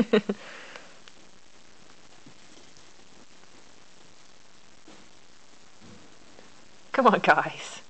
Come on, guys.